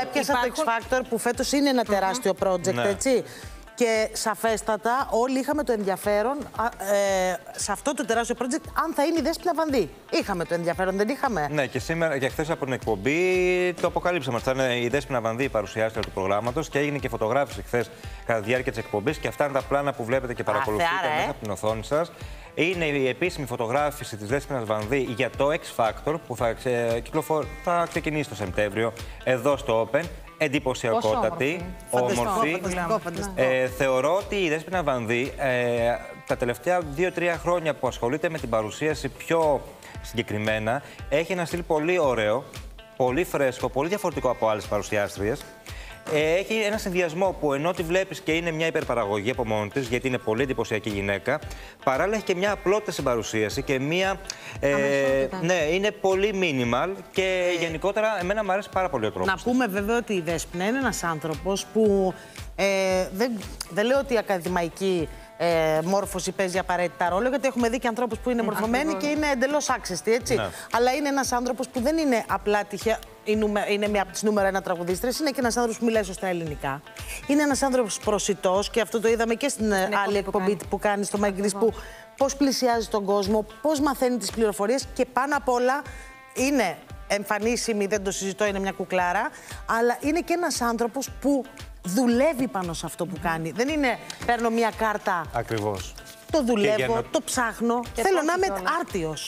Έπιασα το X Factor που φέτος είναι ένα τεράστιο project, Ναι. έτσι. Και σαφέστατα όλοι είχαμε το ενδιαφέρον α, ε, σε αυτό το τεράστιο project αν θα είναι η Δέσποινα Βανδύ. Είχαμε το ενδιαφέρον, δεν είχαμε. Ναι, και σήμερα και χθες από την εκπομπή το αποκαλύψαμε. Θα είναι η Δέσποινα Βανδύ η παρουσιάστρια του προγράμματος και έγινε και φωτογράφηση χθες κατά τη διάρκεια της εκπομπής. Και αυτά είναι τα πλάνα που βλέπετε και παρακολουθείτε θεάρα, ε. μέσα από την οθόνη σας. Είναι η επίσημη φωτογράφηση της Δέσποινα Βανδύ για το X Factor που θα, ξε... κυκλοφο- θα ξεκινήσει το Σεπτέμβριο εδώ στο Open. Εντυπωσιακότατη, Φανταστικό, όμορφη. φανταστικό, φανταστικό. Ε, θεωρώ ότι η Δέσποινα Βανδύ ε, τα τελευταία δύο-τρία χρόνια που ασχολείται με την παρουσίαση πιο συγκεκριμένα έχει ένα στυλ πολύ ωραίο, πολύ φρέσκο, πολύ διαφορετικό από άλλες παρουσιάστριες. Ε, έχει ένα συνδυασμό που ενώ τη βλέπεις και είναι μια υπερπαραγωγή από μόνη της, γιατί είναι πολύ εντυπωσιακή γυναίκα, παράλληλα έχει και μια απλότητα στην παρουσίαση και μια. Ε, ναι, είναι πολύ minimal και γενικότερα εμένα μου αρέσει πάρα πολύ ο τρόπος. Να πούμε βέβαια ότι η Δέσποινα είναι ένας άνθρωπος που ε, δεν, δεν λέω ότι η ακαδημαϊκή ε, μόρφωση παίζει απαραίτητα ρόλο, γιατί έχουμε δει και ανθρώπους που είναι μορφωμένοι και είναι εντελώς άξιστοι, έτσι. Ναι. Αλλά είναι ένας άνθρωπος που δεν είναι απλά τυχαία, η νούμε- είναι μία από τις νούμερα ένα τραγουδίστρες, είναι και ένας άνθρωπος που μιλάει σωστά ελληνικά. Είναι ένας άνθρωπος προσιτός και αυτό το είδαμε και στην ε, άλλη εκπομπή που εκπομπή κάνει. που κάνει στο Mike Grease, που πώς πλησιάζει τον κόσμο, πώς μαθαίνει τις πληροφορίες και πάνω απ' όλα είναι εμφανίσιμη, δεν το συζητώ, είναι μια κουκλάρα, αλλά είναι και ένας άνθρωπος που δουλεύει πάνω σε αυτό που κάνει. Δεν είναι παίρνω μια κάρτα, Ακριβώς. το δουλεύω, για να- το ψάχνω, Και θέλω το να είμαι έχει κιόλας. άρτιος.